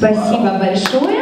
Спасибо большое.